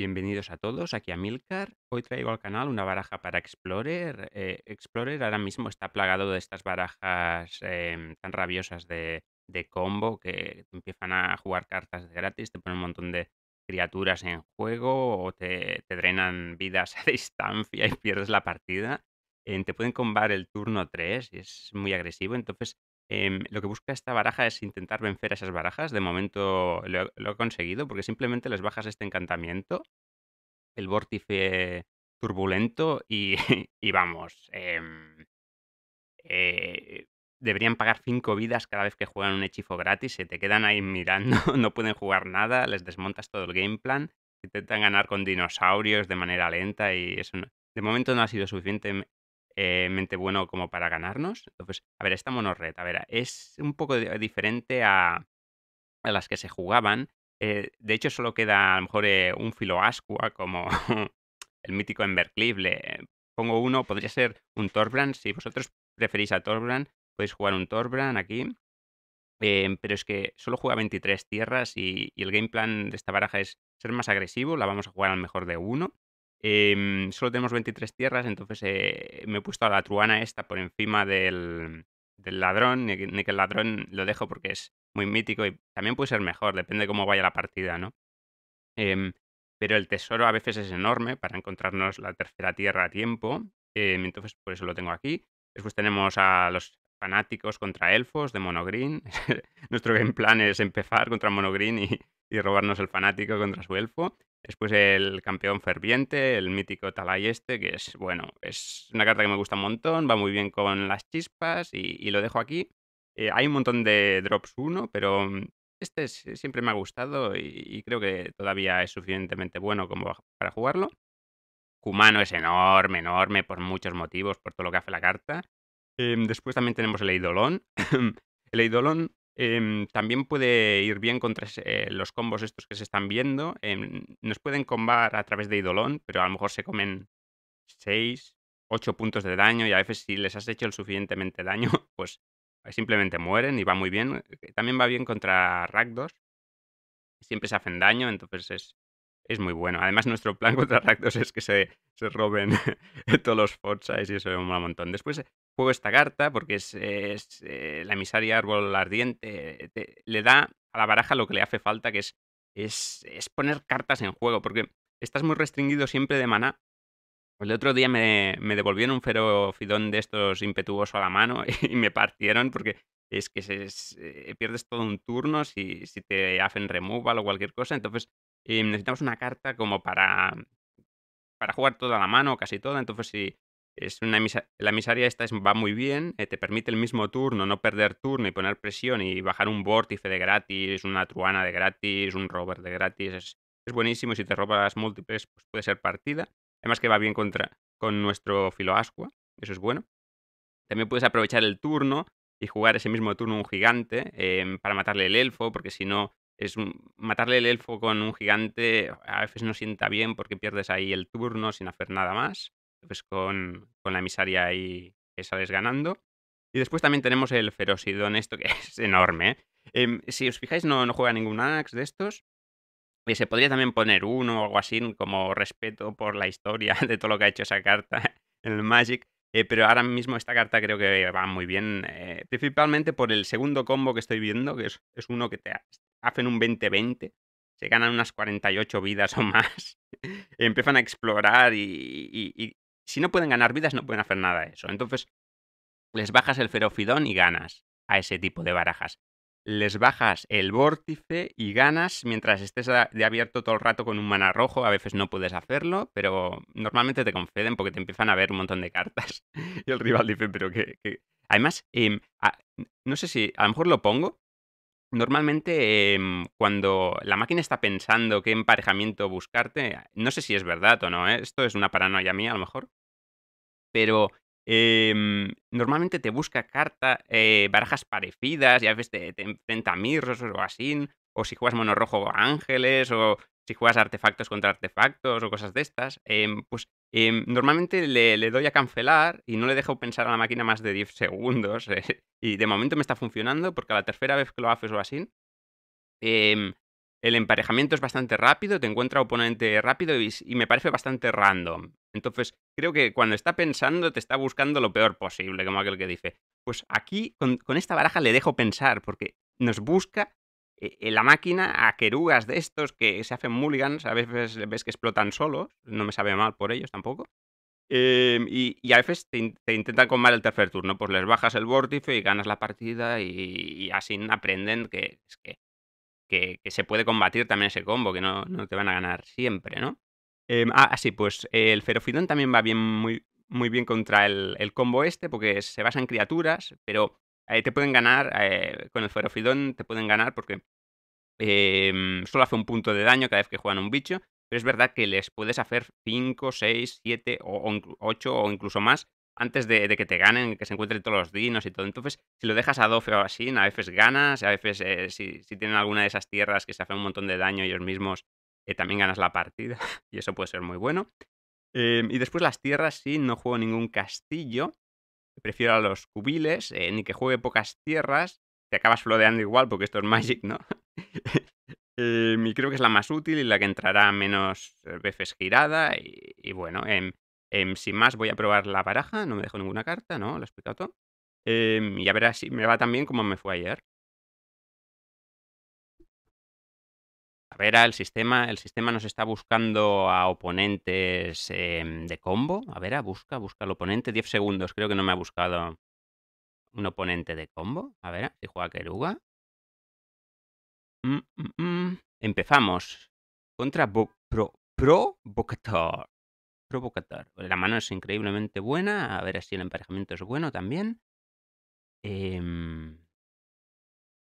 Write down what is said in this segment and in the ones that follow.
Bienvenidos a todos, aquí Amilcar. Hoy traigo al canal una baraja para Explorer. Eh, Explorer ahora mismo está plagado de estas barajas em, tan rabiosas de, combo que empiezan a jugar cartas de gratis, te ponen un montón de criaturas en juego o te, drenan vidas a distancia y pierdes la partida. Em, te pueden combar el turno 3 y es muy agresivo. Entonces, em, lo que busca esta baraja es intentar vencer a esas barajas. De momento lo, he conseguido porque simplemente les bajas este encantamiento el vórtice turbulento y, y vamos, em, eh, deberían pagar 5 vidas cada vez que juegan un hechizo gratis, se te quedan ahí mirando, no pueden jugar nada, les desmontas todo el game plan, intentan ganar con dinosaurios de manera lenta y eso no- de momento no ha sido suficientemente bueno como para ganarnos. Entonces, a ver, esta monorred, a ver, es un poco di- diferente a, a las que se jugaban. Eh, de hecho, solo queda a lo mejor eh, un filo ascua como el mítico Embercliff. Le pongo uno, podría ser un Torbrand. Si vosotros preferís a Torbrand, podéis jugar un Torbrand aquí. Pero es que solo juega 23 tierras y, y el game plan de esta baraja es ser más agresivo. La vamos a jugar al mejor de uno. Em, solo tenemos 23 tierras, entonces eh, me he puesto a la truana esta por encima del, del ladrón. Ni que, el ladrón lo dejo porque es muy mítico y también puede ser mejor, depende de cómo vaya la partida, ¿no? Em, pero el tesoro a veces es enorme para encontrarnos la tercera tierra a tiempo. em, entonces, por eso lo tengo aquí. Después tenemos a los fanáticos contra elfos de Monogreen. Nuestro game plan es empezar contra Monogreen y, y robarnos el fanático contra su elfo. Después el campeón ferviente, el mítico Talay este, que es, bueno, es una carta que me gusta un montón, va muy bien con las chispas y, lo dejo aquí. Eh, hay un montón de drops 1, pero mm, este es- siempre me ha gustado y, y creo que todavía es suficientemente bueno como para jugarlo. Kumano es enorme, enorme por muchos motivos, por todo lo que hace la carta. Em, después también tenemos el Eidolon. el Eidolon em, también puede ir bien contra eh, los combos estos que se están viendo. Em, nos pueden combar a través de Eidolon, pero a lo mejor se comen 6, 8 puntos de daño y a veces si les has hecho el suficientemente daño, pues simplemente mueren y va muy bien. Eh, También va bien contra Rakdos, siempre se hacen daño, entonces es, es muy bueno. Además, nuestro plan contra Rakdos es que se, se roben todos los Forsyths y eso mola un montón. Después eh, juego esta carta porque es, es, eh, la emisaria árbol ardiente. te- le da a la baraja lo que le hace falta, que es, es, es poner cartas en juego, porque estás muy restringido siempre de maná. El otro día me, me devolvieron un ferofidón de estos impetuoso a la mano y me partieron porque es que se, es- eh, pierdes todo un turno si, si te hacen removal o cualquier cosa. Entonces eh, necesitamos una carta como para, para jugar toda la mano, casi toda. Entonces, si es una emisa- la emisaria esta es- va muy bien, eh, te permite el mismo turno, no perder turno y poner presión y bajar un vórtice de gratis, una truana de gratis, un rover de gratis. Es, es buenísimo. y Si te robas múltiples, pues puede ser partida. Además que va bien contra, con nuestro filo ascua. Eso es bueno. También puedes aprovechar el turno y jugar ese mismo turno un gigante em, para matarle el elfo, porque si no, es matarle el elfo con un gigante a veces no sienta bien porque pierdes ahí el turno sin hacer nada más. Pues con, con la emisaria ahí sales ganando. Y después también tenemos el ferocidón, esto que es enorme. ¿eh? Em, si os fijáis, no, no juega ningún Anax de estos. Y se podría también poner uno o algo así, como respeto por la historia de todo lo que ha hecho esa carta en el Magic. Eh, pero ahora mismo esta carta creo que va muy bien, eh, principalmente por el segundo combo que estoy viendo, que es, es uno que te hacen un 20-20, se ganan unas 48 vidas o más, empiezan a explorar y, y- si no pueden ganar vidas no pueden hacer nada de eso. Entonces les bajas el ferofidón y ganas a ese tipo de barajas. Les bajas el vórtice y ganas mientras estés de abierto todo el rato con un mana rojo. A veces no puedes hacerlo, pero normalmente te conceden porque te empiezan a ver un montón de cartas. Y el rival dice, pero que... que-". Además, em, no sé si a lo mejor lo pongo. Normalmente em, cuando la máquina está pensando qué emparejamiento buscarte, no sé si es verdad o no, ¿eh? esto es una paranoia mía a lo mejor, pero, em, normalmente te busca carta eh, barajas parecidas, y a veces te te enfrenta a mirrors o así, o si juegas mono rojo ángeles, o si juegas artefactos contra artefactos, o cosas de estas, em, pues, em, normalmente le doy a cancelar y no le dejo pensar a la máquina más de 10 segundos, eh, y de momento me está funcionando, porque a la tercera vez que lo haces o así, em, el emparejamiento es bastante rápido, te encuentra oponente rápido y, me parece bastante random. Entonces, creo que cuando está pensando, te está buscando lo peor posible, como aquel que dice. Pues aquí, con, esta baraja, le dejo pensar, porque nos busca en la máquina a querugas de estos que se hacen mulligans, a veces ves que explotan solos, no me sabe mal por ellos tampoco. Em, y, a veces te, intentan combar el tercer turno, pues les bajas el vórtice y ganas la partida y, así aprenden que, que, se puede combatir también ese combo, que no, no te van a ganar siempre, ¿no? Em, ah, sí, pues el ferofidón también va bien, muy, muy bien contra el, el, combo este, porque se basa en criaturas, pero eh, te pueden ganar, eh, con el ferofidón te pueden ganar porque em, solo hace un punto de daño cada vez que juegan un bicho, pero es verdad que les puedes hacer 5, 6, 7 o, 8 o incluso más antes de, que te ganen, que se encuentren todos los dinos y todo. Entonces, si lo dejas a 12 o así, a veces ganas, a veces eh, si, tienen alguna de esas tierras que se hacen un montón de daño ellos mismos, también ganas la partida y eso puede ser muy bueno. Em, y después las tierras, sí, no juego ningún castillo, prefiero a los cubiles, eh, ni que juegue pocas tierras, te acabas flodeando igual porque esto es Magic, ¿no? eh, y creo que es la más útil y la que entrará menos eh, veces girada. Y, bueno, em, sin más voy a probar la baraja, no me dejo ninguna carta, ¿no? Lo he explicado todo. Em, y a ver si me va tan bien como me fue ayer. Ver, el sistema, el sistema nos está buscando a oponentes em, de combo. A ver, busca, busca el oponente. 10 segundos, creo que no me ha buscado un oponente de combo. A ver, si juega Keruga. Mm, mm, mm. Empezamos. Contra Pro, Provocator. Provocator. La mano es increíblemente buena. A ver si el emparejamiento es bueno también. Eh,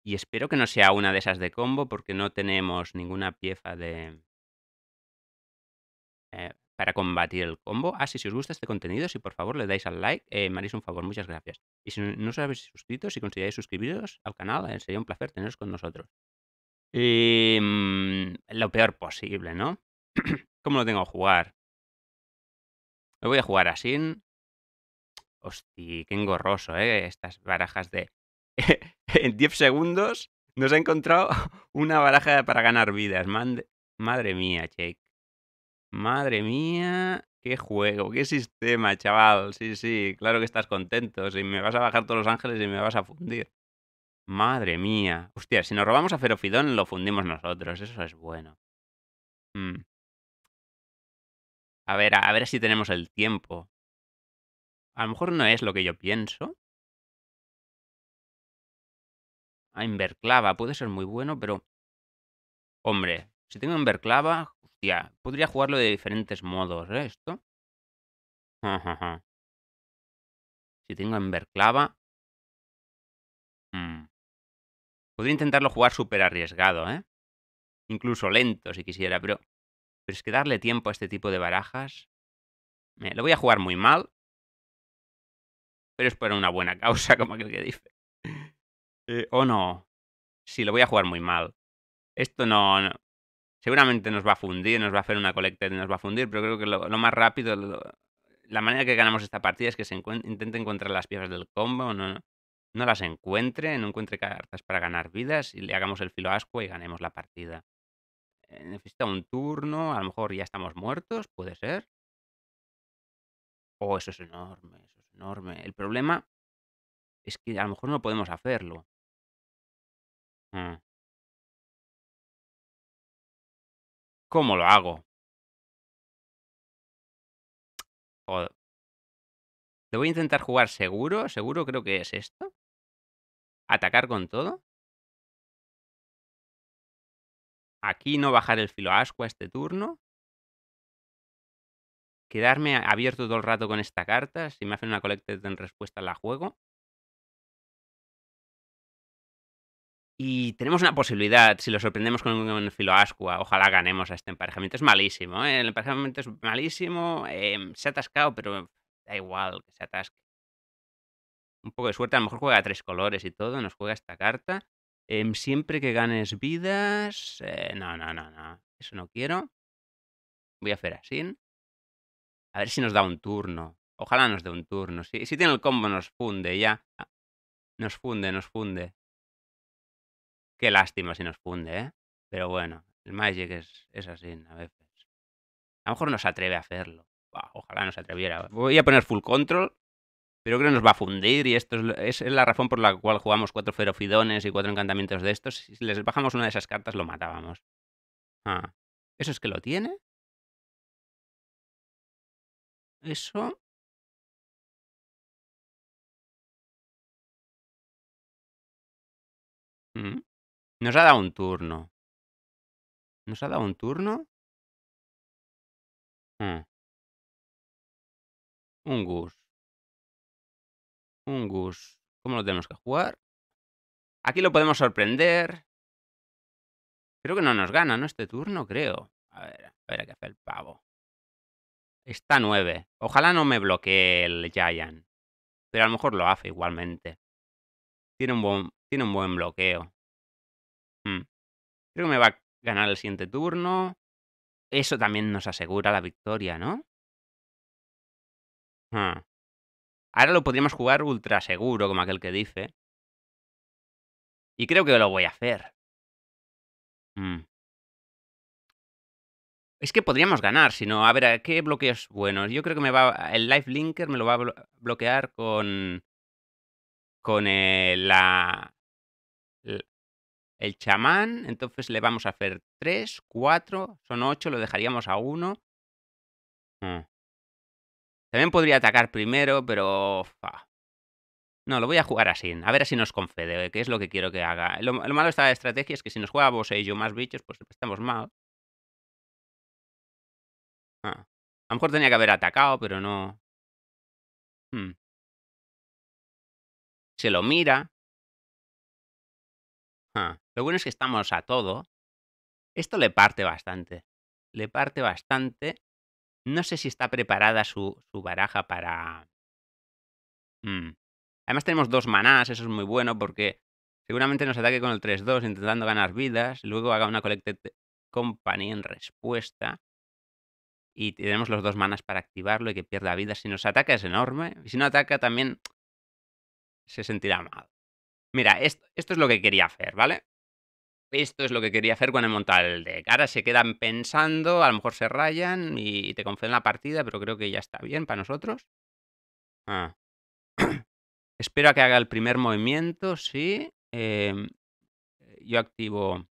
y espero que no sea una de esas de combo porque no tenemos ninguna pieza de... Eh, para combatir el combo. Ah, sí, si os gusta este contenido, si por favor le dais al like, eh, me haréis un favor, muchas gracias. Y si no os habéis suscrito, si consideráis suscribiros al canal, eh, sería un placer teneros con nosotros. Y, mm, lo peor posible, ¿no? ¿Cómo lo tengo que jugar? Me voy a jugar así. Hostia, qué engorroso, ¿eh? Estas barajas de en 10 segundos nos ha encontrado una baraja para ganar vidas. Madre mía, Jake. Madre mía, qué juego, qué sistema, chaval. Sí, sí, claro que estás contento. Si me vas a bajar todos los ángeles y me vas a fundir. Madre mía. Hostia, si nos robamos a Ferofidón, lo fundimos nosotros. Eso es bueno. Mm. A ver, a ver si tenemos el tiempo. A lo mejor no es lo que yo pienso. A Inverclava. Puede ser muy bueno, pero... Hombre, si tengo Inverclava, hostia, podría jugarlo de diferentes modos, ¿eh? Esto. Si tengo Inverclava... Mm, podría intentarlo jugar súper arriesgado, ¿eh? Incluso lento, si quisiera, pero... Pero es que darle tiempo a este tipo de barajas... Lo voy a jugar muy mal. Pero es por una buena causa, como aquel que dice. Eh, o no. Sí, lo voy a jugar muy mal. Esto no, Seguramente nos va a fundir, nos va a hacer una colecta y nos va a fundir, pero creo que lo, más rápido, la manera que ganamos esta partida es que se intente encontrar las piezas del combo, no, no las encuentre, no encuentre cartas para ganar vidas y le hagamos el filo asco y ganemos la partida. Eh, necesita un turno, a lo mejor ya estamos muertos, puede ser. Oh, eso es enorme, eso es enorme. El problema es que a lo mejor no podemos hacerlo. Mm. ¿Cómo lo hago? Joder. ¿Lo voy a intentar jugar seguro? ¿Seguro creo que es esto? ¿Atacar con todo? Aquí no bajar el filo asco a este turno. Quedarme abierto todo el rato con esta carta. Si me hacen una colecta en respuesta la juego. Y tenemos una posibilidad, si lo sorprendemos con un filo ascua, ojalá ganemos a este emparejamiento. Es malísimo, ¿eh? El emparejamiento es malísimo. Em, se ha atascado, pero da igual que se atasque. Un poco de suerte, a lo mejor juega a tres colores y todo, nos juega esta carta. Em, siempre que ganes vidas... Eh, no, no, no, no. Eso no quiero. Voy a hacer así. A ver si nos da un turno. Ojalá nos dé un turno. Si, si tiene el combo nos funde ya. Ah, nos funde, nos funde. Qué lástima si nos funde, ¿eh? Pero bueno, el Magic es, es así a veces. A lo mejor no se atreve a hacerlo. Ojalá no se atreviera. Voy a poner full control, pero creo que nos va a fundir y esto es, es la razón por la cual jugamos cuatro ferofidones y cuatro encantamientos de estos. Si les bajamos una de esas cartas lo matábamos. Ah. ¿Eso es que lo tiene? ¿Eso? Mm. Nos ha dado un turno. ¿Nos ha dado un turno? Mm. Un Gus. Un Gus. ¿Cómo lo tenemos que jugar? Aquí lo podemos sorprender. Creo que no nos gana, ¿no? Este turno, creo. A ver, a ver qué hace el pavo. Está 9. Ojalá no me bloquee el Giant. Pero a lo mejor lo hace igualmente. Tiene un buen, tiene un buen bloqueo. Creo que me va a ganar el siguiente turno. Eso también nos asegura la victoria, ¿no? Ah. Ahora lo podríamos jugar ultra seguro, como aquel que dice. Y creo que lo voy a hacer. Mm. Es que podríamos ganar, si no. A ver, ¿qué bloqueos buenos? Yo creo que me va. El Life Linker me lo va a bloquear con. Con el, la. El chamán. Entonces le vamos a hacer 3, 4. Son 8, lo dejaríamos a 1. Mm. También podría atacar primero, pero... No, lo voy a jugar así. A ver si nos concede, qué es lo que quiero que haga. Lo, malo de esta estrategia es que si nos juega vos y yo más bichos, pues estamos mal. Ah. A lo mejor tenía que haber atacado, pero no... Hmm. Se lo mira. Ah. Lo bueno es que estamos a todo. Esto le parte bastante. Le parte bastante. No sé si está preparada su, su baraja para... Mm. Además tenemos dos manás, eso es muy bueno porque seguramente nos ataque con el 3-2 intentando ganar vidas, luego haga una Collected Company en respuesta y tenemos los dos manas para activarlo y que pierda vidas. Si nos ataca es enorme, y si no ataca también se sentirá mal. Mira, esto, esto es lo que quería hacer, ¿vale? Esto es lo que quería hacer cuando he montado el deck. Ahora se quedan pensando, a lo mejor se rayan y te conceden la partida, pero creo que ya está bien para nosotros. Ah. Espero a que haga el primer movimiento, sí. Em, yo activo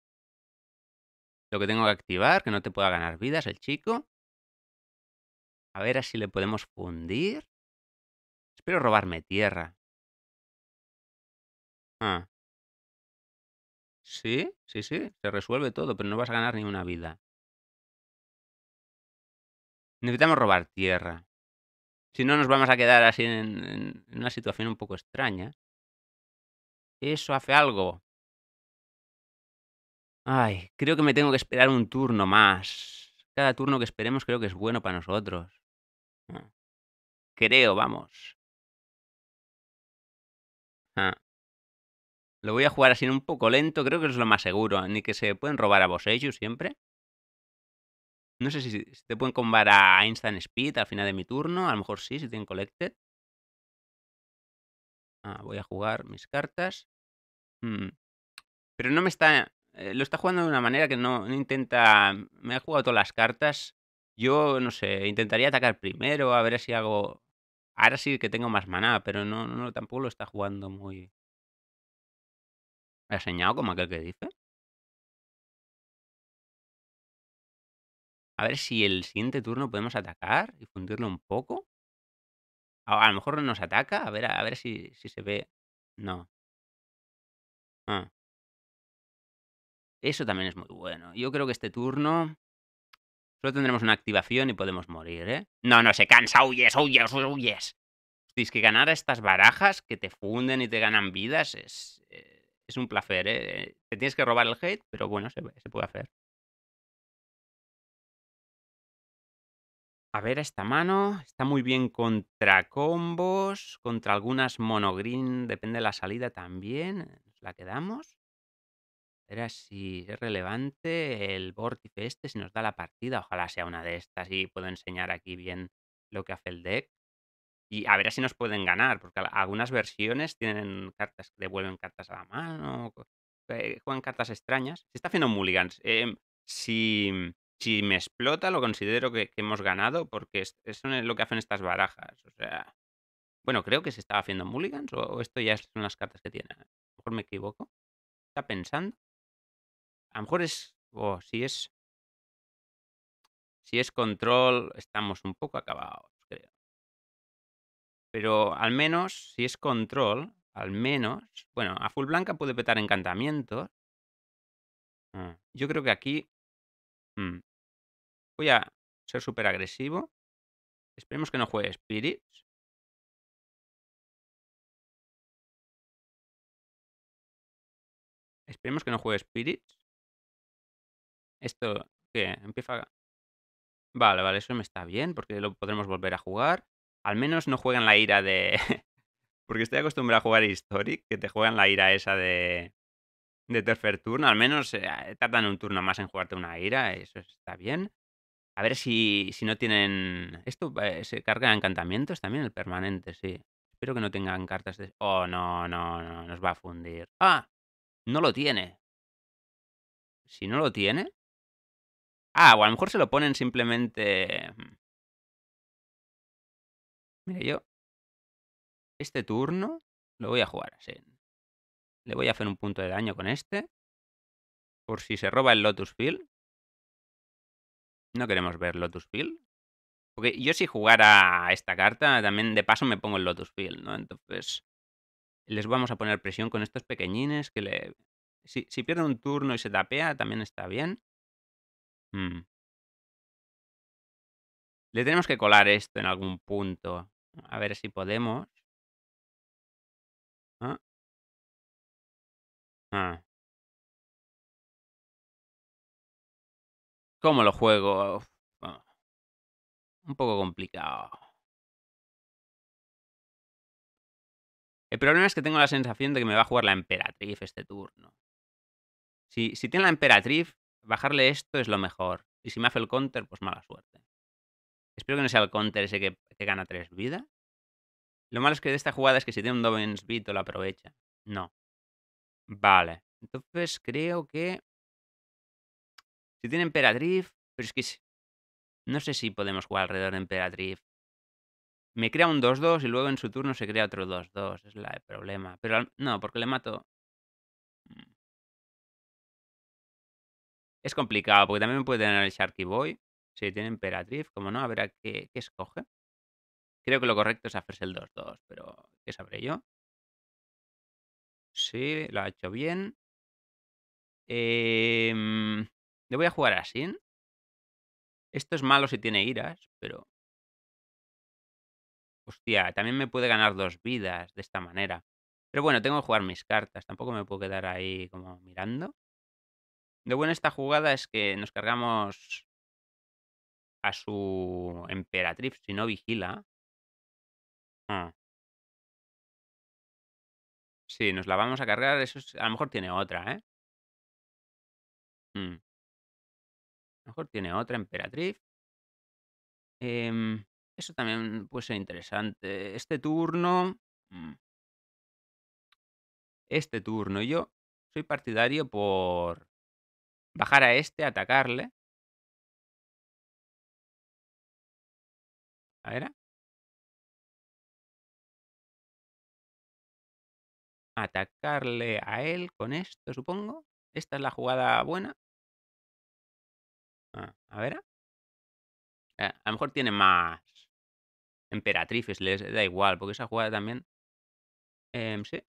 lo que tengo que activar, que no te pueda ganar vidas el chico. A ver si le podemos fundir. Espero robarme tierra. Ah. Sí, sí, sí, se resuelve todo, pero no vas a ganar ni una vida. Necesitamos robar tierra. Si no, nos vamos a quedar así en, una situación un poco extraña. ¿Eso hace algo? Ay, creo que me tengo que esperar un turno más. Cada turno que esperemos creo que es bueno para nosotros. Ah. Creo, vamos. Ah. Lo voy a jugar así un poco lento, creo que es lo más seguro. Ni que se pueden robar a Boseiju siempre. No sé si, te pueden combar a Instant Speed al final de mi turno. A lo mejor sí, si tienen Collected. Ah, voy a jugar mis cartas. Mm. Pero no me está... Eh, lo está jugando de una manera que no, intenta... Me ha jugado todas las cartas. Yo, no sé, intentaría atacar primero, a ver si hago... Ahora sí que tengo más maná, pero no, no tampoco lo está jugando muy... ¿Ha enseñado como aquel que dice? A ver si el siguiente turno podemos atacar y fundirlo un poco. A, lo mejor no nos ataca. A ver, a ver si, si se ve. No. Ah. Eso también es muy bueno. Yo creo que este turno solo tendremos una activación y podemos morir, ¿eh? No, no, se cansa. Huyes, huyes, huyes. Es que ganar a estas barajas que te funden y te ganan vidas es... Eh, es un placer, ¿eh? Te tienes que robar el hate, pero bueno, se, puede hacer. A ver, esta mano está muy bien contra combos, contra algunas monogreen, depende de la salida también. Nos la quedamos. Ver si es relevante el vórtice este, si nos da la partida. Ojalá sea una de estas y puedo enseñar aquí bien lo que hace el deck. Y a ver si nos pueden ganar, porque algunas versiones tienen cartas que devuelven cartas a la mano. Eh, juegan cartas extrañas. Se está haciendo mulligans. Em, si, si me explota, lo considero que, hemos ganado, porque es- eso es lo que hacen estas barajas. O sea, bueno, creo que se estaba haciendo mulligans, o, esto ya son las cartas que tiene. A lo mejor me equivoco. Está pensando. A lo mejor es. O si es. Si es control, estamos un poco acabados. Pero al menos, si es control, al menos. Bueno, a full blanca puede petar encantamientos. Ah, Yo creo que aquí. mm, voy a ser súper agresivo. Esperemos que no juegue Spirits. Esperemos que no juegue Spirits. Esto, ¿qué? Empieza. Vale, vale, eso me está bien, porque lo podremos volver a jugar. Al menos no juegan la ira de. porque estoy acostumbrado a jugar Historic, que te juegan la ira esa de. De tercer turno. Al menos eh, tardan un turno más en jugarte una ira. Eso está bien. A ver si, si no tienen. Esto eh, se carga encantamientos también, el permanente, sí. Espero que no tengan cartas de. Oh, no, no, no, nos va a fundir. ¡Ah! No lo tiene. Si no lo tiene. Ah, o a lo mejor se lo ponen simplemente. Mire, yo. Este turno lo voy a jugar así. Le voy a hacer un punto de daño con este. Por si se roba el Lotus Field. No queremos ver Lotus Field. Porque yo si jugara esta carta, también de paso me pongo el Lotus Field, ¿no? Entonces, les vamos a poner presión con estos pequeñines que le... Si, si pierde un turno y se tapea, también está bien. Mm. Le tenemos que colar esto en algún punto. A ver si podemos. Ah. Ah. ¿Cómo lo juego? Un poco complicado. El problema es que tengo la sensación de que me va a jugar la emperatriz este turno. Si, si tiene la emperatriz, bajarle esto es lo mejor. Y si me hace el counter, pues mala suerte. Espero que no sea el counter ese que, que gana tres vidas. Lo malo es que de esta jugada es que si tiene un Dobbins Beat lo aprovecha. No. Vale. Entonces creo que... Si tiene Emperatriz... Pero es que... No sé si podemos jugar alrededor de Emperatriz. Me crea un 2-2 y luego en su turno se crea otro 2-2. Es la el problema. Pero no, porque le mato... Mm. Es complicado, porque también puede tener el Sharky Boy. Si tiene Emperatriz, como no, a ver a qué escoge. Creo que lo correcto es hacerse el 2-2, pero ¿qué sabré yo? Sí, lo ha hecho bien. Em, le voy a jugar así. Esto es malo si tiene iras, pero... Hostia, también me puede ganar dos vidas de esta manera. Pero bueno, tengo que jugar mis cartas. Tampoco me puedo quedar ahí como mirando. Lo bueno de esta jugada es que nos cargamos a su emperatriz si no vigila. Ah. Sí, nos la vamos a cargar. Eso es- a lo mejor tiene otra, ¿eh? Mm. A lo mejor tiene otra emperatriz. Em, eso también puede ser interesante. Este turno. mm, Este turno. Yo soy partidario por bajar a este, atacarle. A ver. Atacarle a él con esto, supongo. Esta es la jugada buena. Ah, a ver. Eh, a lo mejor tiene más emperatrices, les da igual, porque esa jugada también. Em, sí.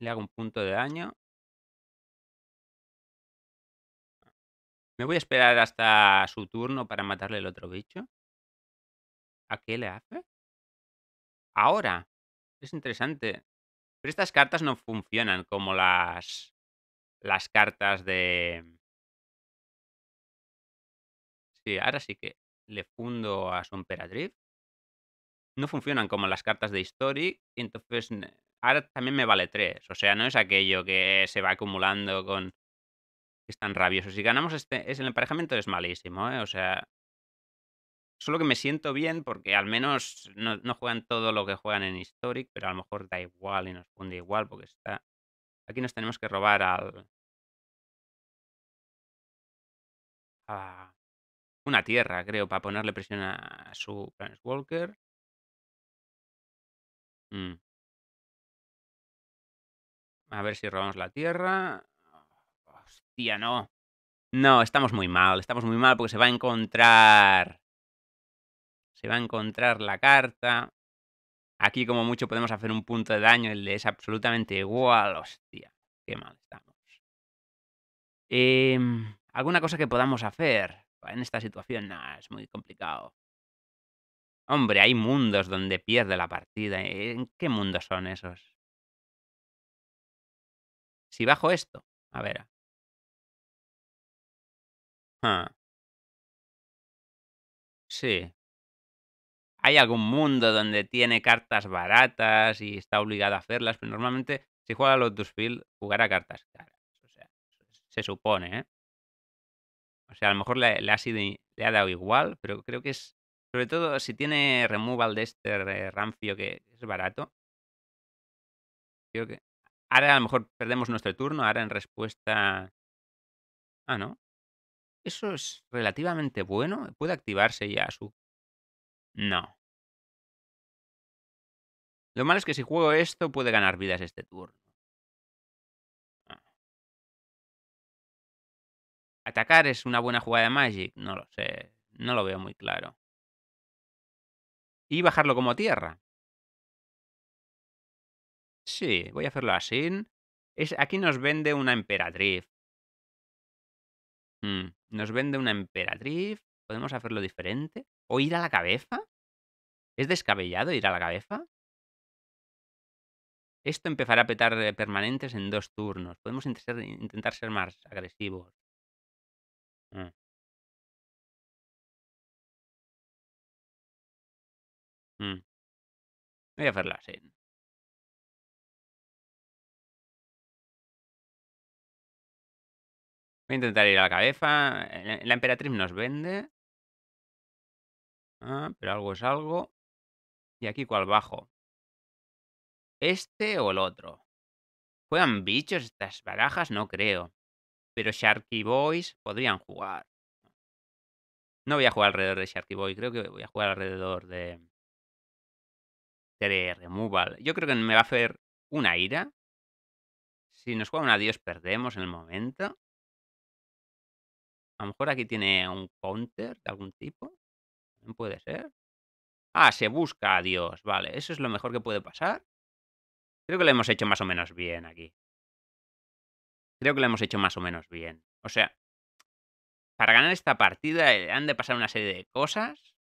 Le hago un punto de daño. Me voy a esperar hasta su turno para matarle el otro bicho. ¿A qué le hace? Ahora. Es interesante. Pero estas cartas no funcionan como las. Las cartas de. Sí, ahora sí que le fundo a su emperatriz. No funcionan como las cartas de Historic. Y entonces. Ahora también me vale 3. O sea, no es aquello que se va acumulando con. Es tan rabioso. Si ganamos este. Es, el emparejamiento es malísimo, ¿eh? O sea. Solo que me siento bien porque al menos no juegan todo lo que juegan en Historic, pero a lo mejor da igual y nos funde igual porque está aquí nos tenemos que robar al a una tierra, creo, para ponerle presión a su Planeswalker. Mm. A ver si robamos la tierra. Hostia, no. No, estamos muy mal, estamos muy mal porque se va a encontrar se va a encontrar la carta. Aquí como mucho podemos hacer un punto de daño, el es absolutamente igual. Hostia, qué mal estamos. Em, ¿Alguna cosa que podamos hacer en esta situación? Nah, es muy complicado. Hombre, hay mundos donde pierde la partida. ¿En qué mundos son esos? Si bajo esto, a ver. Ah. Sí. Hay algún mundo donde tiene cartas baratas y está obligado a hacerlas, pero normalmente si juega a Lotus Field jugará cartas caras. O sea, se supone, ¿eh? O sea, a lo mejor le, ha, sido, le ha dado igual, pero creo que es... Sobre todo si tiene removal de este eh, Ramfio que es barato. Creo que... Ahora a lo mejor perdemos nuestro turno, ahora en respuesta... Ah, ¿no? Eso es relativamente bueno. Puede activarse ya su... No. Lo malo es que si juego esto puede ganar vidas este turno. Ah. ¿Atacar es una buena jugada de Magic? No lo sé. No lo veo muy claro. Y bajarlo como tierra. Sí, voy a hacerlo así. Es, aquí nos vende una emperatriz. Mm, nos vende una emperatriz. ¿Podemos hacerlo diferente? ¿O ir a la cabeza? ¿Es descabellado ir a la cabeza? Esto empezará a petar eh, permanentes en dos turnos. Podemos intentar ser más agresivos. Mm. Mm. Voy a hacerlo así. Voy a intentar ir a la cabeza. Eh, la emperatriz nos vende. Ah, pero algo es algo. ¿Y aquí cuál bajo? ¿Este o el otro? ¿Juegan bichos estas barajas? No creo. Pero Sharky Boys podrían jugar. No voy a jugar alrededor de Sharky Boy. Creo que voy a jugar alrededor de... De Removal. Yo creo que me va a hacer una ira. Si nos juega un adiós, perdemos en el momento. A lo mejor aquí tiene un counter de algún tipo. puede ser. Ah, se busca a Dios. Vale, eso es lo mejor que puede pasar. Creo que lo hemos hecho más o menos bien aquí. Creo que lo hemos hecho más o menos bien. O sea, para ganar esta partida eh, han de pasar una serie de cosas.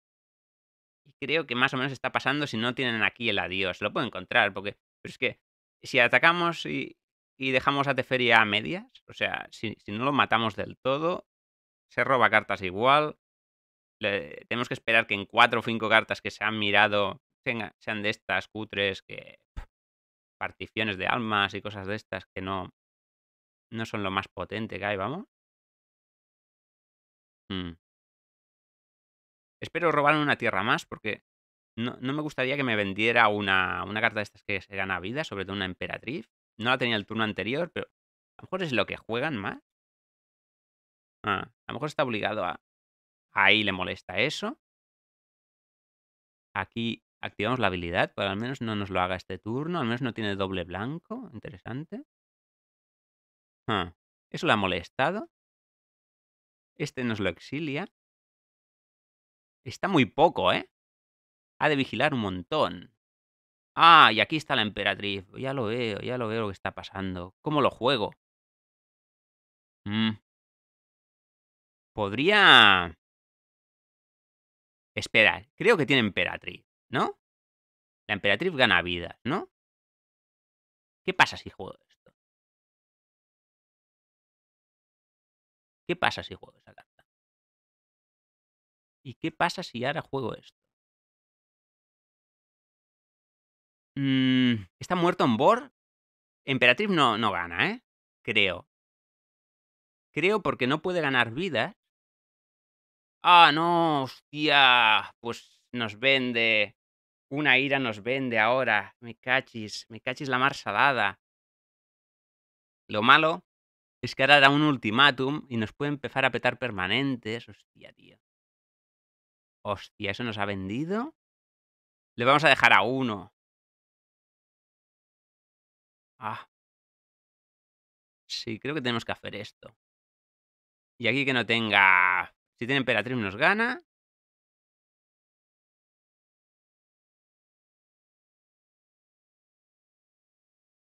Y creo que más o menos está pasando si no tienen aquí el adiós. Lo puedo encontrar, porque pero es que si atacamos y, dejamos a Teferi a medias, o sea, si, si no lo matamos del todo, se roba cartas igual. tenemos que esperar que en cuatro o cinco cartas que se han mirado sean de estas cutres que particiones de almas y cosas de estas que no, no son lo más potente que hay, vamos. Mm. Espero robar una tierra más porque no, no me gustaría que me vendiera una, una, carta de estas que se gana vida, sobre todo una emperatriz. No la tenía el turno anterior, pero a lo mejor es lo que juegan más. Ah, a lo mejor está obligado a... Ahí le molesta eso. Aquí activamos la habilidad, pero al menos no nos lo haga este turno. Al menos no tiene doble blanco. Interesante. Ah, eso le ha molestado. Este nos lo exilia. Está muy poco, ¿eh? Ha de vigilar un montón. Ah, y aquí está la emperatriz. Ya lo veo, ya lo veo lo que está pasando. ¿Cómo lo juego? Mm. Podría... Espera, creo que tiene emperatriz, ¿no? La emperatriz gana vida, ¿no? ¿Qué pasa si juego esto? ¿Qué pasa si juego esa carta? ¿Y qué pasa si ahora juego esto? Mm, ¿Está muerto en board? Emperatriz no, no gana, ¿eh? Creo. Creo porque no puede ganar vidas ¡Ah, no! ¡Hostia! Pues nos vende. Una ira nos vende ahora. Me cachis, me cachis la mar salada. Lo malo es que ahora da un ultimátum y nos puede empezar a petar permanentes. Hostia, tío. Hostia, ¿eso nos ha vendido? Le vamos a dejar a uno. Ah. Sí, creo que tenemos que hacer esto. Y aquí que no tenga... Si tiene emperatriz nos gana.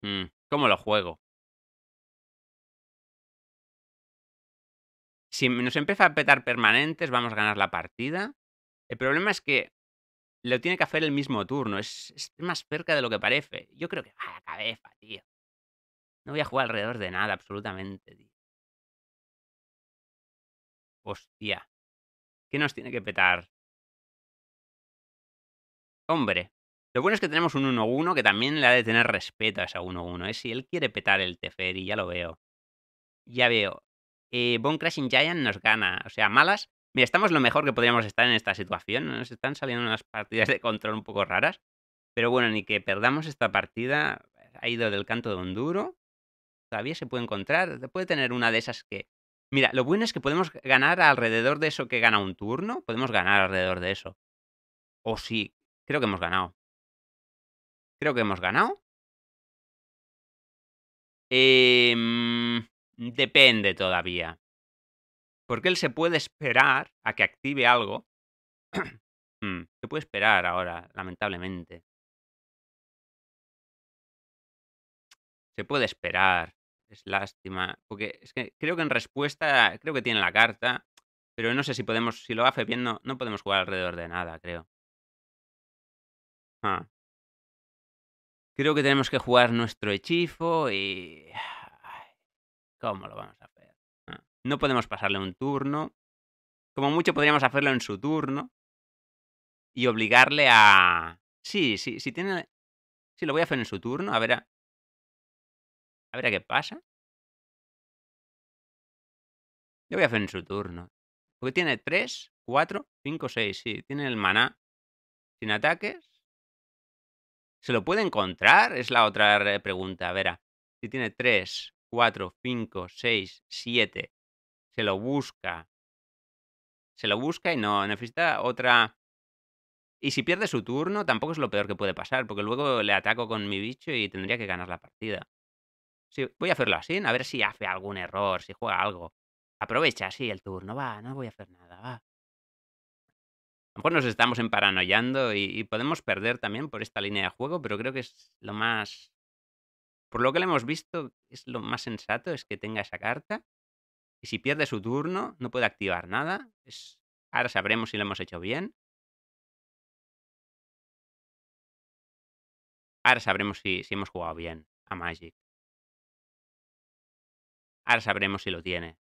Mm, ¿Cómo lo juego? Si nos empieza a petar permanentes, vamos a ganar la partida. El problema es que lo tiene que hacer el mismo turno. Es, es más cerca de lo que parece. Yo creo que... ¡Ah, la cabeza, tío! No voy a jugar alrededor de nada, absolutamente, tío. Hostia. ¿Qué nos tiene que petar? Hombre. Lo bueno es que tenemos un 1-1 que también le ha de tener respeto a ese 1-1. ¿eh? Si él quiere petar el Teferi, ya lo veo. Ya veo. Eh, Bone Crashing Giant nos gana. O sea, malas. Mira, estamos lo mejor que podríamos estar en esta situación. Nos están saliendo unas partidas de control un poco raras. Pero bueno, ni que perdamos esta partida. Ha ido del canto de un duro. Todavía se puede encontrar. Puede tener una de esas que Mira, lo bueno es que podemos ganar alrededor de eso que gana un turno. Podemos ganar alrededor de eso. O sí, creo que hemos ganado. Creo que hemos ganado. Em, depende todavía. Porque él se puede esperar a que active algo. Hmm, se puede esperar ahora, lamentablemente. Se puede esperar. Es lástima. Porque es que creo que en respuesta, creo que tiene la carta. Pero no sé si podemos, si lo hace bien, no, no podemos jugar alrededor de nada, creo. Ah. Creo que tenemos que jugar nuestro hechizo y... ¿Cómo lo vamos a hacer? Ah. No podemos pasarle un turno. Como mucho podríamos hacerlo en su turno. Y obligarle a... Sí, sí, si tiene... Sí, lo voy a hacer en su turno. A ver, a... A ver a qué pasa. Yo voy a hacer en su turno. Porque tiene 3, 4, 5, 6. Sí, tiene el maná. Sin ataques. ¿Se lo puede encontrar? Es la otra pregunta. A ver, si tiene 3, 4, 5, 6, 7. Se lo busca. Se lo busca y no. Necesita otra... Y si pierde su turno, tampoco es lo peor que puede pasar. Porque luego le ataco con mi bicho y tendría que ganar la partida. Sí, voy a hacerlo así, a ver si hace algún error, si juega algo. Aprovecha así el turno, va, no voy a hacer nada, va. Lo mejor nos estamos emparanoyando y, podemos perder también por esta línea de juego, pero creo que es lo más... Por lo que le hemos visto, es lo más sensato, es que tenga esa carta. Y si pierde su turno, no puede activar nada. Ahora sabremos si lo hemos hecho bien. Ahora sabremos si hemos jugado bien a Magic. Ahora sabremos si lo tiene.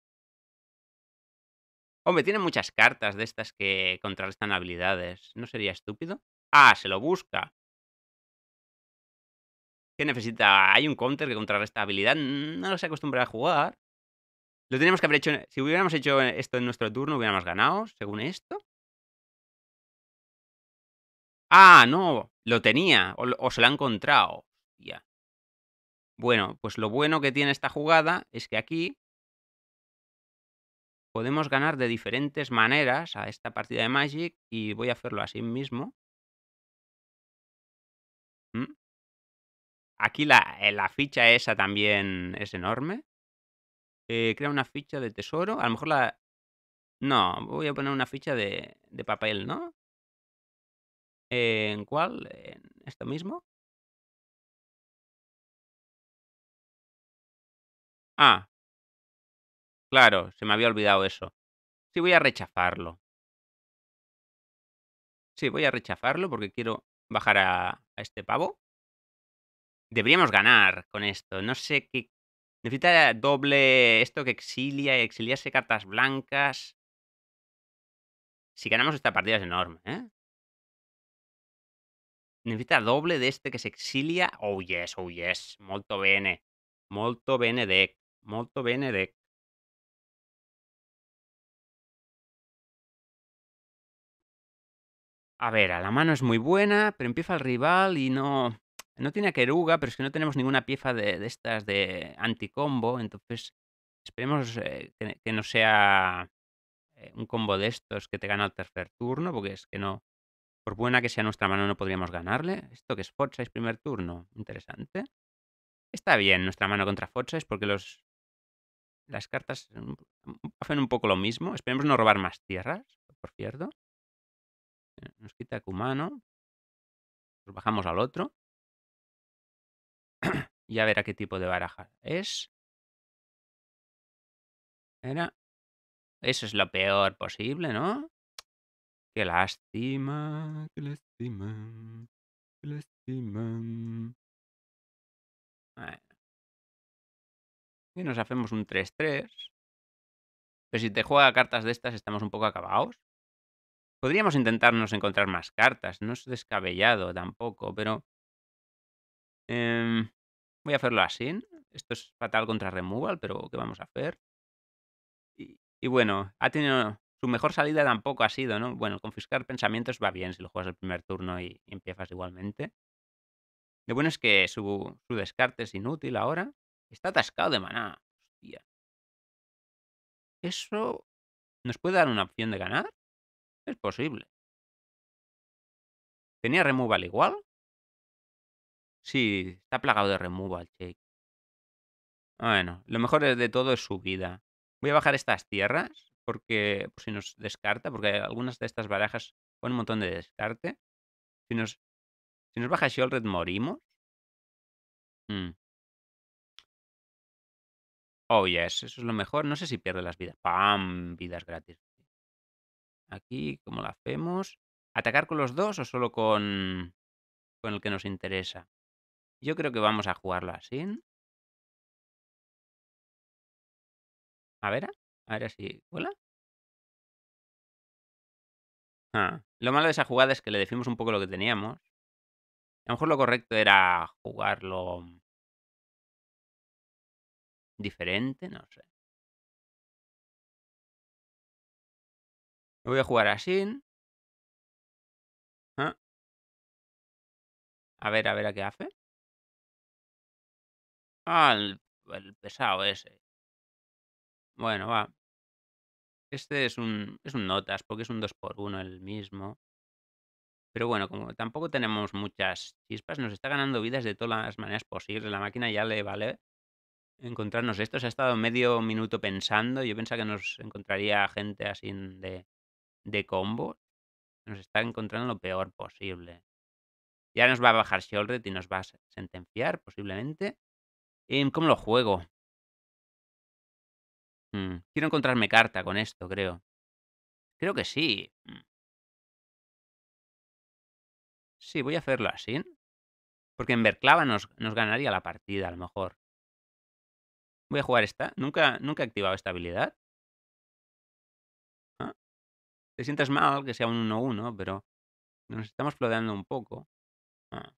Hombre, tiene muchas cartas de estas que contrarrestan habilidades. ¿No sería estúpido? Ah, se lo busca. ¿Qué necesita? ¿Hay un counter que contrarresta habilidad? No se acostumbra a jugar. Lo teníamos que haber hecho... Si hubiéramos hecho esto en nuestro turno, hubiéramos ganado, según esto. Ah, no. Lo tenía. O, se lo ha encontrado. Ya. Bueno, pues lo bueno que tiene esta jugada es que aquí podemos ganar de diferentes maneras a esta partida de Magic y voy a hacerlo así mismo. ¿Mm? Aquí la, eh, la, ficha esa también es enorme. Eh, crea una ficha de tesoro. A lo mejor la... No, voy a poner una ficha de, de papel, ¿no? ¿En cuál? ¿En esto mismo? Ah. Claro, se me había olvidado eso. Sí, voy a rechazarlo. Sí, voy a rechazarlo porque quiero bajar a, este pavo. Deberíamos ganar con esto. No sé qué... Necesita doble esto que exilia, exiliarse cartas blancas. Si ganamos esta partida es enorme, ¿eh? Necesita doble de este que se exilia. Oh yes, oh yes. Molto bene. Molto bene deck. Molto bene deck. A ver, a la mano es muy buena, pero empieza el rival y no no tiene a pero es que no tenemos ninguna pieza de de estas de anticombo, entonces esperemos, eh, que no sea, eh, un combo de estos que te gana al tercer turno, porque es que no por buena que sea nuestra mano, no podríamos ganarle. ¿Esto que es? Fotzais primer turno, interesante. Está bien nuestra mano contra Fotzais porque los las cartas, mm, hacen un poco lo mismo. Esperemos no robar más tierras, por cierto. Nos quita Kumano. Nos bajamos al otro. Y a ver a qué tipo de baraja es. Era eso es lo peor posible, ¿no? Qué lástima, qué lástima, qué lástima. Y nos hacemos un 3-3. Pero si te juega cartas de estas, estamos un poco acabados. Podríamos intentarnos encontrar más cartas, no es descabellado tampoco, pero em, voy a hacerlo así. Esto es fatal contra removal, pero ¿qué vamos a hacer? Y bueno, ha tenido su mejor salida tampoco ha sido, ¿no? Bueno, confiscar pensamientos va bien si lo juegas el primer turno y y empiezas igualmente. Lo bueno es que su su descarte es inútil ahora. Está atascado de maná. Hostia. ¿Eso nos puede dar una opción de ganar? Es posible. ¿Tenía removal igual? Sí, está plagado de removal, Jake. Bueno, lo mejor de todo es su vida. Voy a bajar estas tierras, porque por si nos descarta, porque algunas de estas barajas ponen un montón de descarte. Si nos si nos baja Sheoldred, ¿morimos? Mm. Oh, yes, eso es lo mejor. No sé si pierde las vidas. ¡Pam! Vidas gratis. Aquí, ¿cómo lo hacemos? ¿Atacar con los 2 o solo con con el que nos interesa? Yo creo que vamos a jugarlo así. A ver, a ver si ¿vuela? Ah, lo malo de esa jugada es que le decimos un poco lo que teníamos. A lo mejor lo correcto era jugarlo diferente, no sé. Lo voy a jugar así. Ah. A ver, a ver a qué hace. Ah, el el pesado ese. Bueno, va. Este es un es un notas, porque es un 2 por 1 el mismo. Pero bueno, como tampoco tenemos muchas chispas, nos está ganando vidas de todas las maneras posibles. La máquina ya le vale encontrarnos esto. Se ha estado medio minuto pensando. Yo pensaba que nos encontraría gente así de de combo. Nos está encontrando lo peor posible. Ya nos va a bajar Sheoldred y nos va a sentenciar, posiblemente. Em, ¿cómo lo juego? Mm, quiero encontrarme carta con esto, creo. Creo que sí. Mm. Sí, voy a hacerlo así. Porque en Enverclava nos nos ganaría la partida, a lo mejor. Voy a jugar esta. Nunca nunca he activado esta habilidad. Te sientes mal que sea un 1-1, pero nos estamos flodeando un poco. Ah.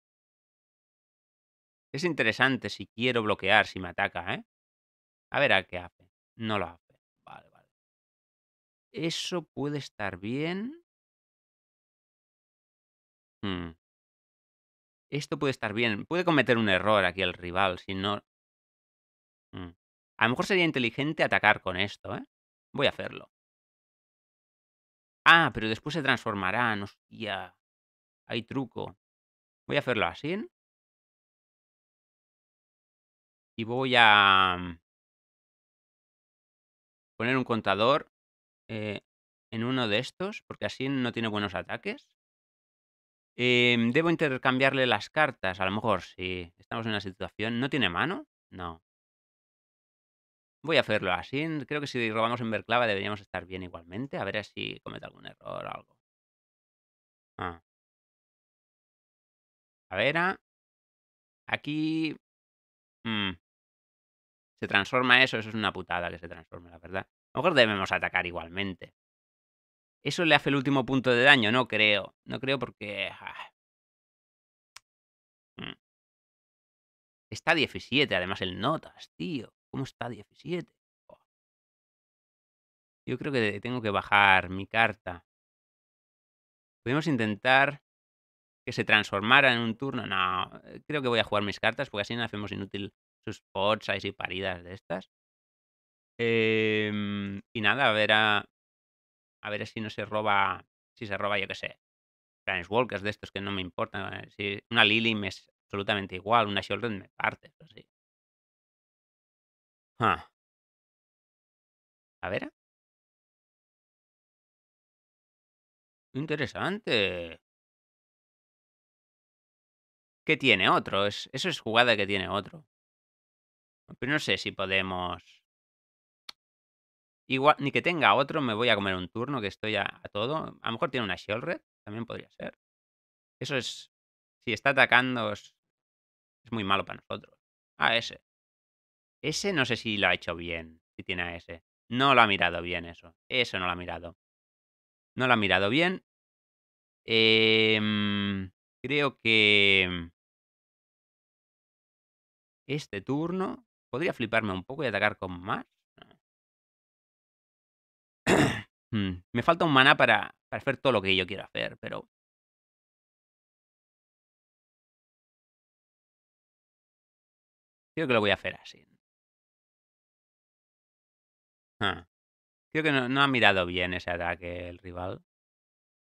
Es interesante si quiero bloquear, si me ataca, ¿eh? A ver a qué hace. No lo hace. Vale, vale. Eso puede estar bien. Mm. Esto puede estar bien. Puede cometer un error aquí el rival, si no Mm. A lo mejor sería inteligente atacar con esto, ¿eh? Voy a hacerlo. Ah, pero después se transformarán. Hostia. Hay truco. Voy a hacerlo así. Y voy a mm poner un contador, eh, en uno de estos, porque así no tiene buenos ataques. Em, ¿debo intercambiarle las cartas? A lo mejor sí. Estamos en una situación ¿no tiene mano? No. Voy a hacerlo así. Creo que si robamos Enverclava deberíamos estar bien igualmente. A ver si comete algún error o algo. Ah. A ver, ah. Aquí mm. Se transforma eso, eso es una putada que se transforme, la verdad. A lo mejor debemos atacar igualmente. ¿Eso le hace el último punto de daño? No creo. No creo porque ah. Mm. Está 17, además el notas, tío. ¿Cómo está 17? Oh. Yo creo que tengo que bajar mi carta. Podemos intentar que se transformara en un turno. No, eh, creo que voy a jugar mis cartas porque así no hacemos inútil sus potsais y paridas de estas. Em, y nada, a ver a, a ver si no se roba, si se roba, yo qué sé, Walkers de estos que no me importan. eh, Si una Lily me es absolutamente igual, una Shieldred me parte, eso a ver. Interesante. ¿Qué tiene otro? Es, eso es jugada que tiene otro. Pero no sé si podemos... Igual, ni que tenga otro, me voy a comer un turno que estoy a, a todo. A lo mejor tiene una Shieldred, también podría ser. Eso es... Si está atacando es, es muy malo para nosotros. Ah, ese. Ese no sé si lo ha hecho bien, si tiene a ese. No lo ha mirado bien eso. Eso no lo ha mirado. No lo ha mirado bien. Em, creo que este turno podría fliparme un poco y atacar con más. Hmm, Me falta un mana para, para hacer todo lo que yo quiero hacer, pero creo que lo voy a hacer así. Ah, Creo que no, ha mirado bien ese ataque el rival.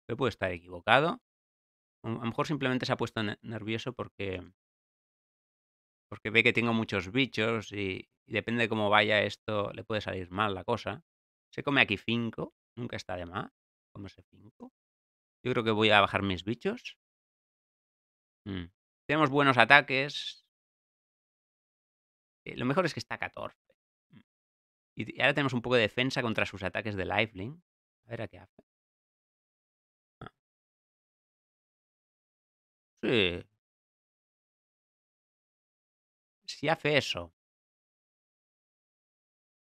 Pero puede estar equivocado. A lo mejor simplemente se ha puesto ne- nervioso porque, porque ve que tengo muchos bichos y, y depende de cómo vaya esto, le puede salir mal la cosa. Se come aquí 5, nunca está de más. Comerse 5. Yo creo que voy a bajar mis bichos. Mm. Tenemos buenos ataques. Eh, lo mejor es que está a 14. Y, y ahora tenemos un poco de defensa contra sus ataques de lifelink. A ver a qué hace. Ah. Sí. Si hace eso.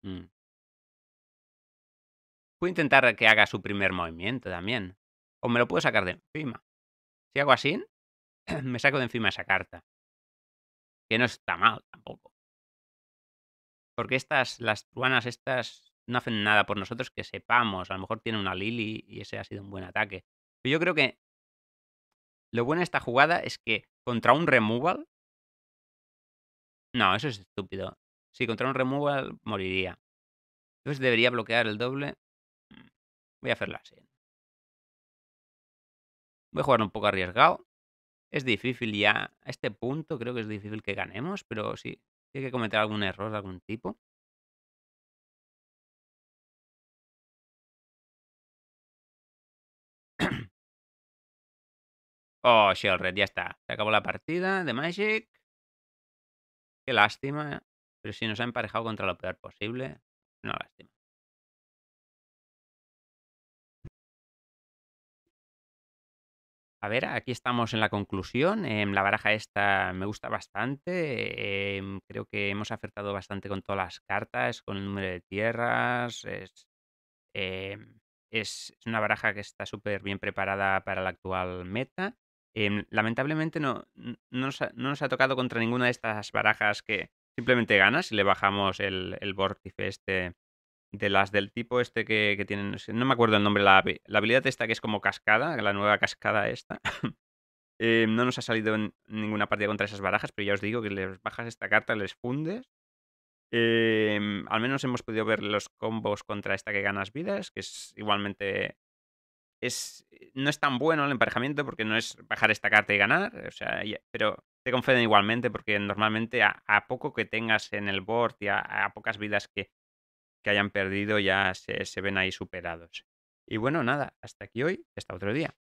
Mm. Puedo intentar que haga su primer movimiento también. O me lo puedo sacar de encima. Si hago así, me saco de encima esa carta. Que no está mal tampoco. Porque estas, las truanas estas, no hacen nada por nosotros que sepamos. A lo mejor tiene una Lily y ese ha sido un buen ataque. Pero yo creo que lo bueno de esta jugada es que contra un removal. No, eso es estúpido. Si contra un removal moriría. Entonces debería bloquear el doble. Voy a hacerlo así. Voy a jugar un poco arriesgado. Es difícil ya. A este punto creo que es difícil que ganemos, pero sí, hay que cometer algún error de algún tipo. Oh, Shellred, ya está. Se acabó la partida de Magic. Qué lástima. Pero si nos ha emparejado contra lo peor posible. No lástima. A ver, aquí estamos en la conclusión. Em, la baraja esta me gusta bastante. em, creo que hemos acertado bastante con todas las cartas, con el número de tierras. Es, em, es, una baraja que está súper bien preparada para la actual meta. Em, lamentablemente no, no nos ha, no nos ha tocado contra ninguna de estas barajas que simplemente ganas si le bajamos el, el vórtice este de las del tipo este que, que tienen, no me acuerdo el nombre, la, la habilidad esta que es como cascada, la nueva cascada esta. Eh, no nos ha salido en ninguna partida contra esas barajas, pero ya os digo que les bajas esta carta, les fundes. Em, al menos hemos podido ver los combos contra esta que ganas vidas, que es igualmente. Es, no es tan bueno el emparejamiento porque no es bajar esta carta y ganar, o sea, pero te conceden igualmente porque normalmente a, poco que tengas en el board y a pocas vidas que, que hayan perdido ya se, se ven ahí superados. Y bueno, nada, hasta aquí hoy, hasta otro día.